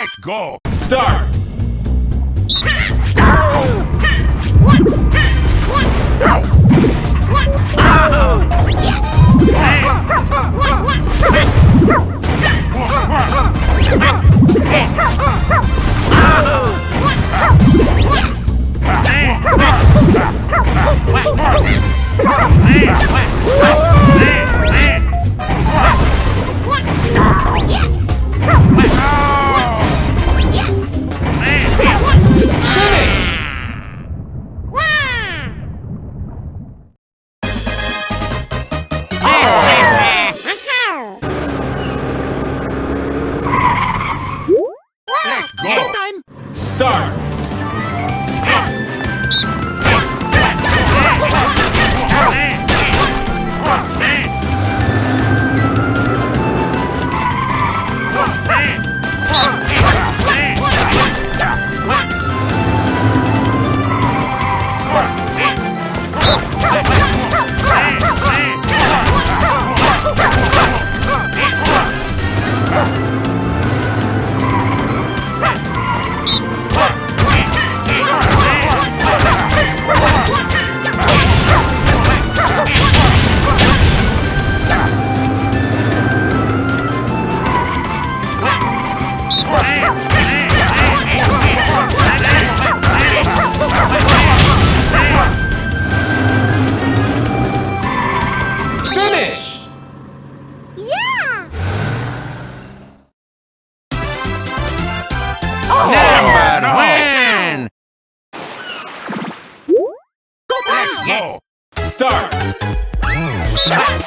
Let's go. Start. Let's Start.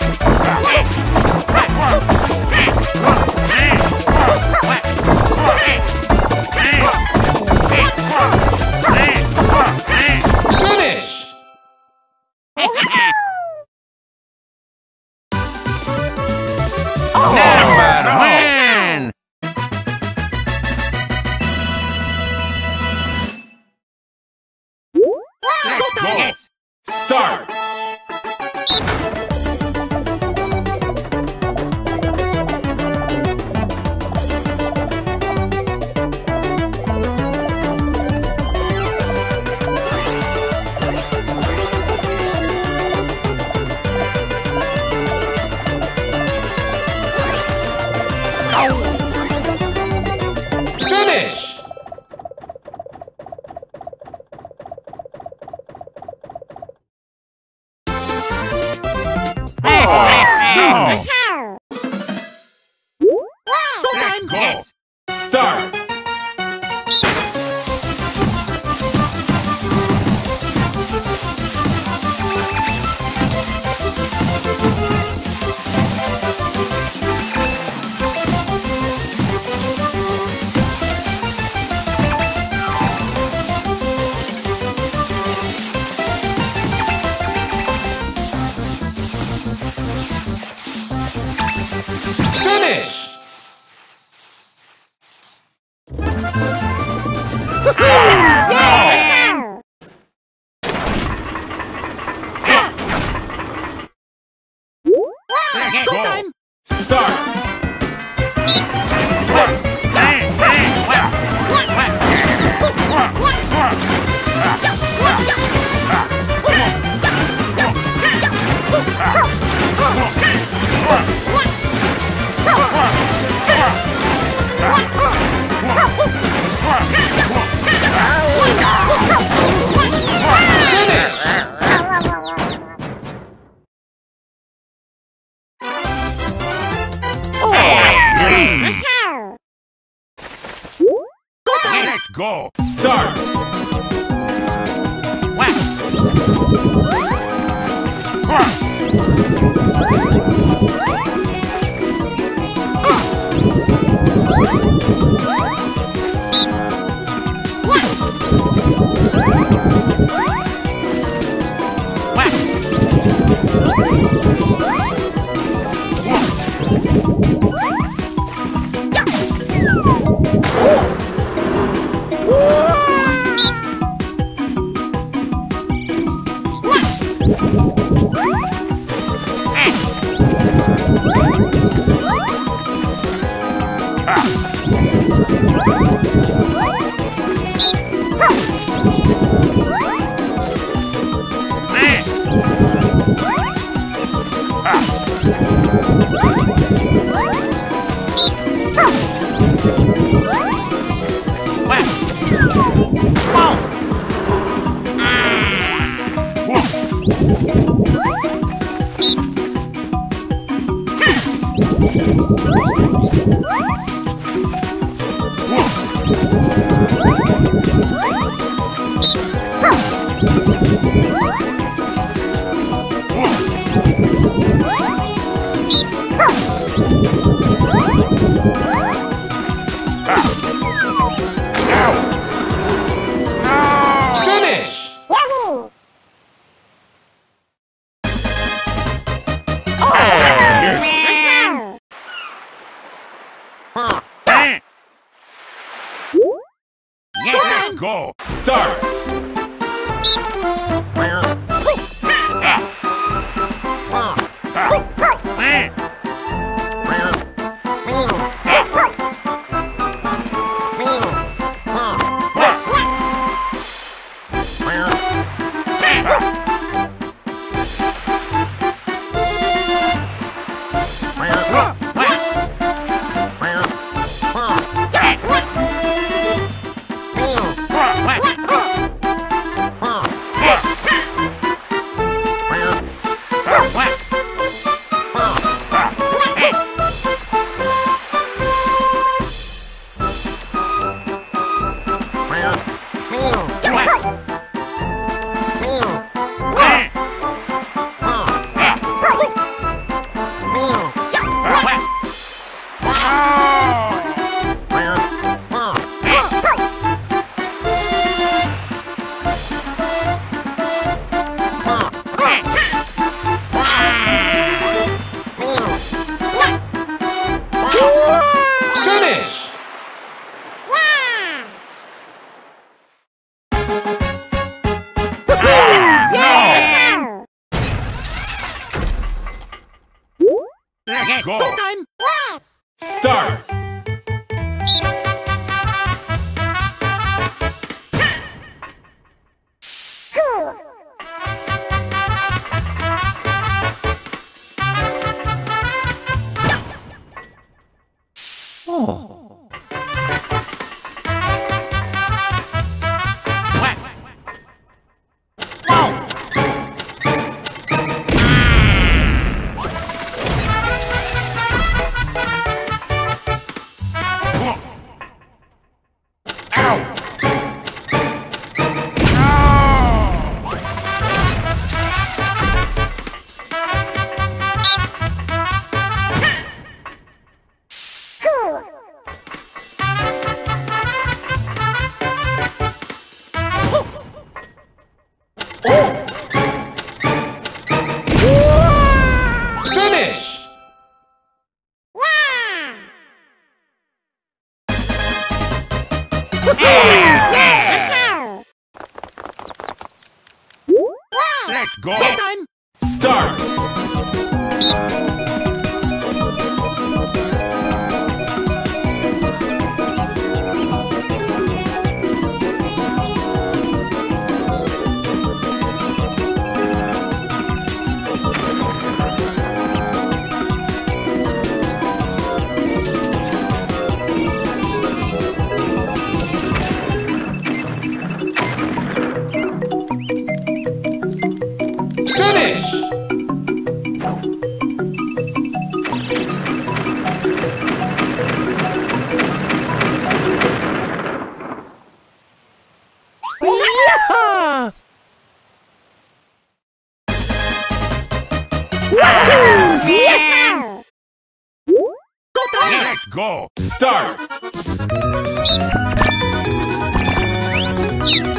Let's go! Start!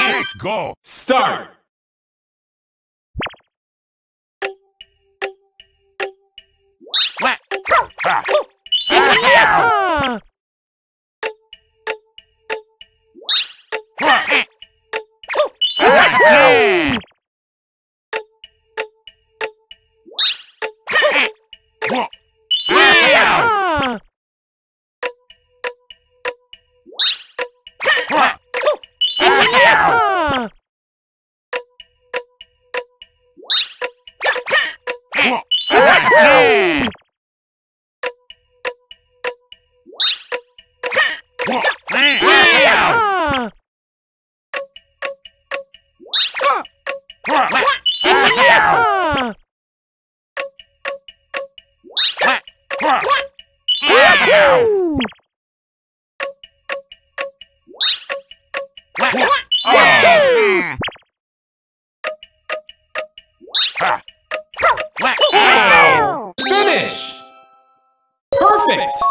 Let's go! Start! Ha. Ah. Ah. Finish! Perfect!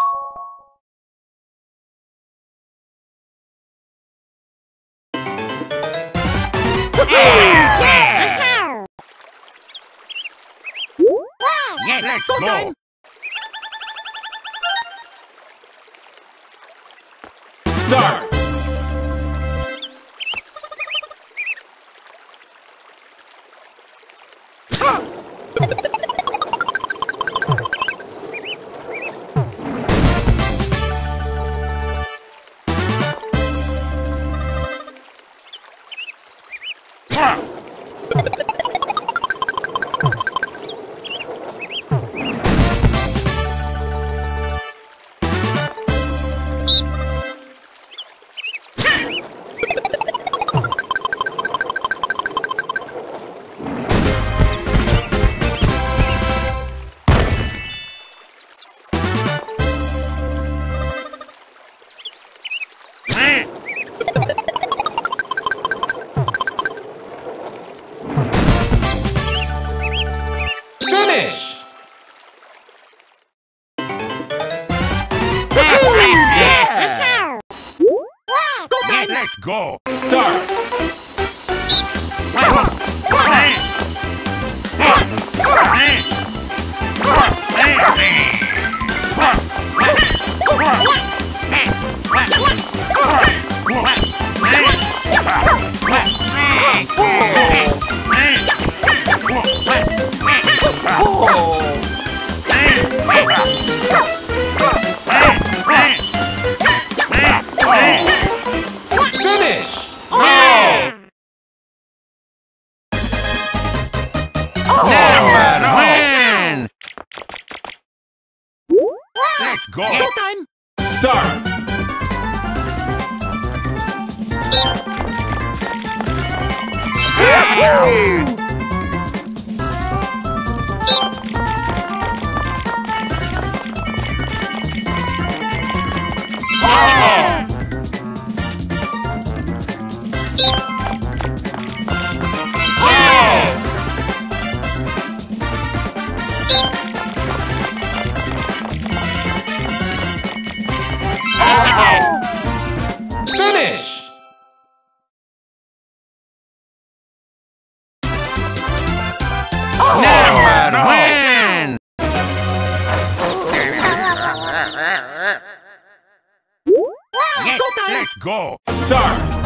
Number one! Let's go! Start!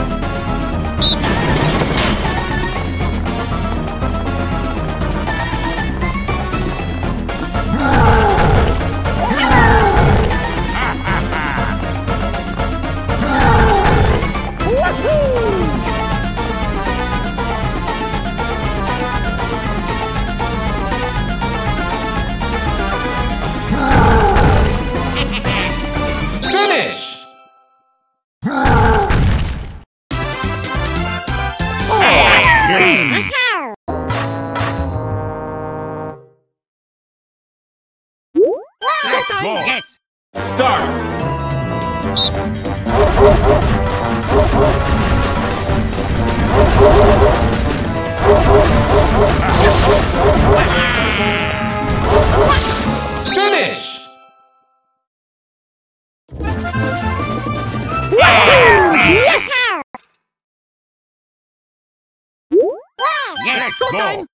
Let's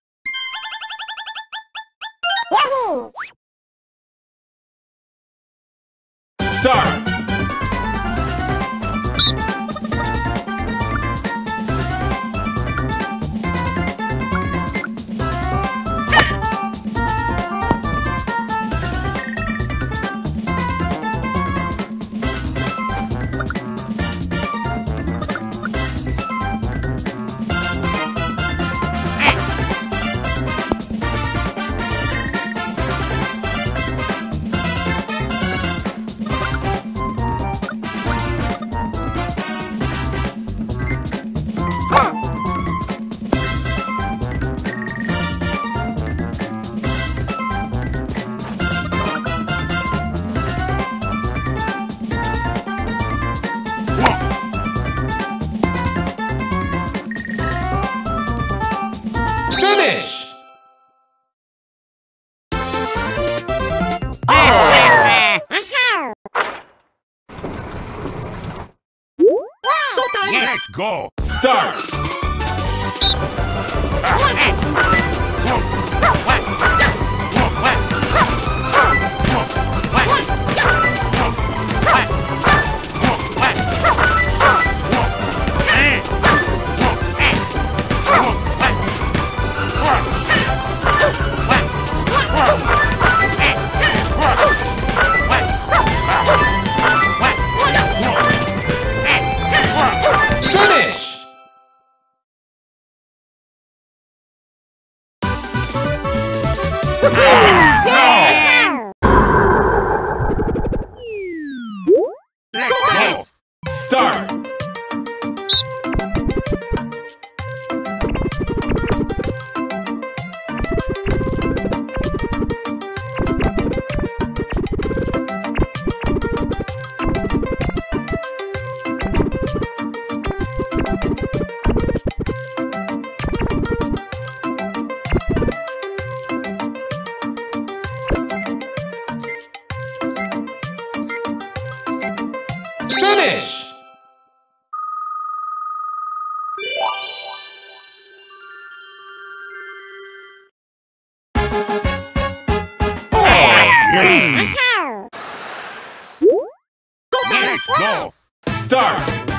Let's go. Start!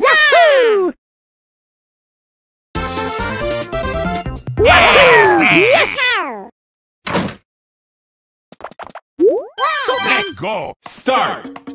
Yahoo! Yahoo! Let's go. Start!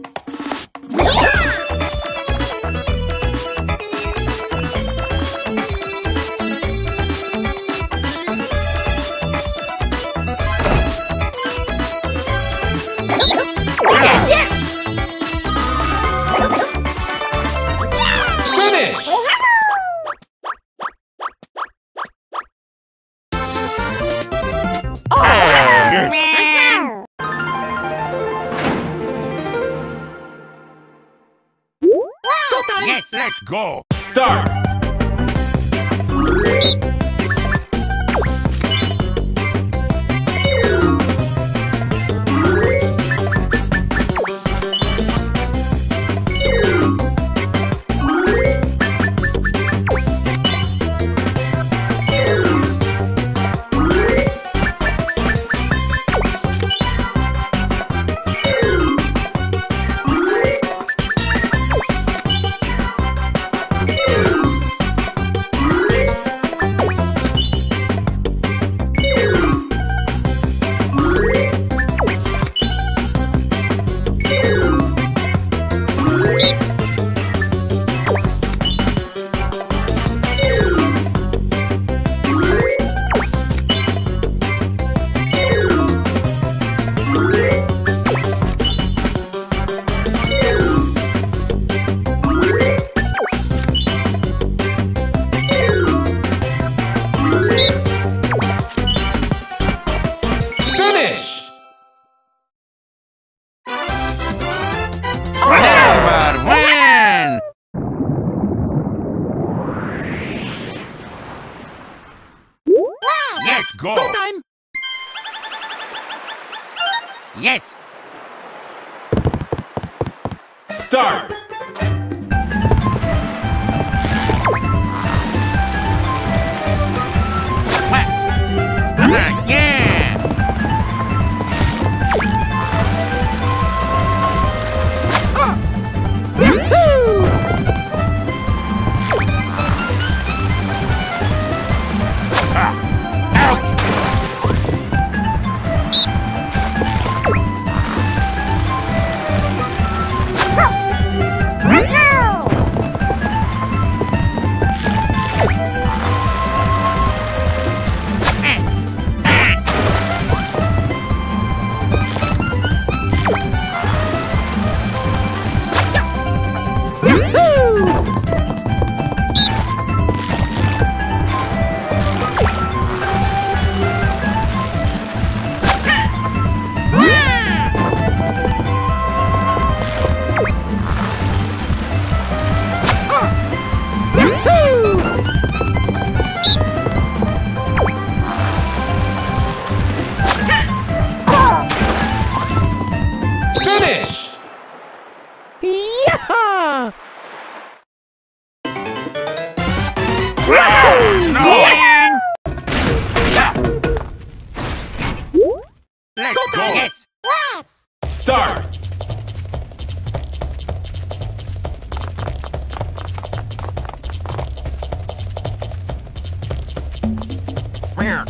Where?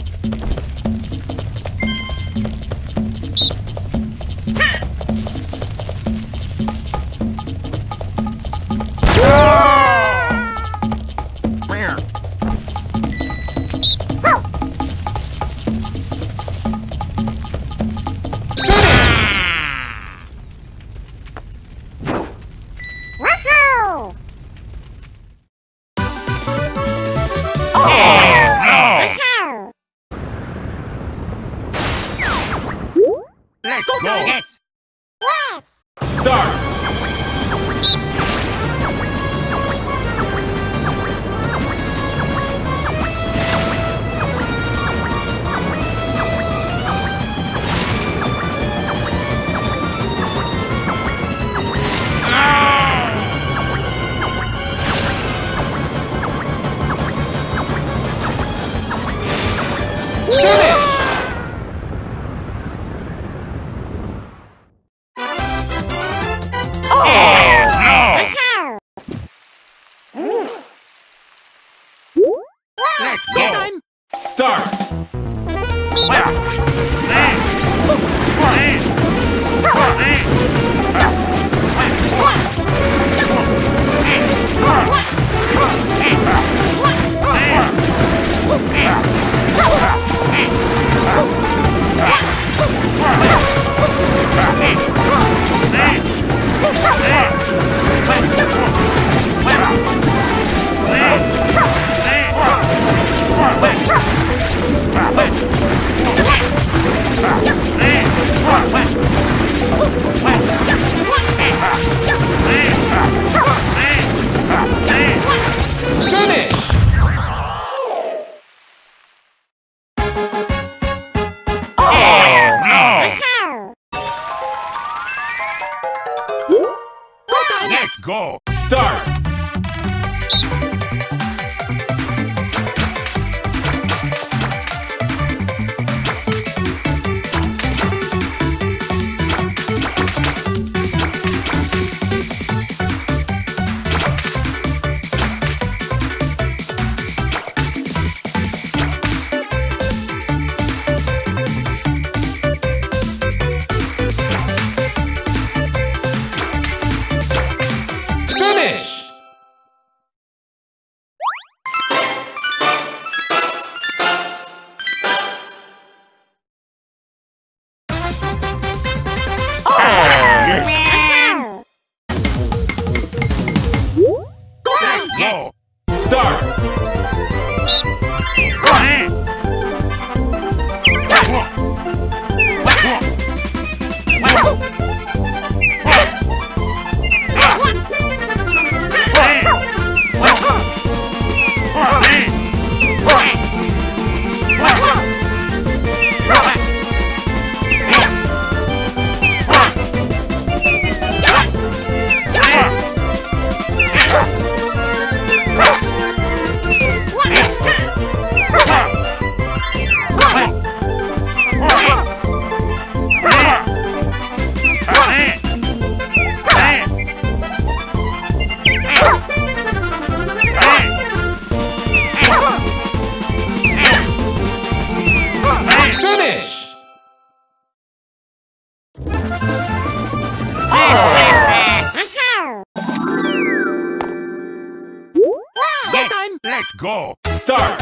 Go. Start.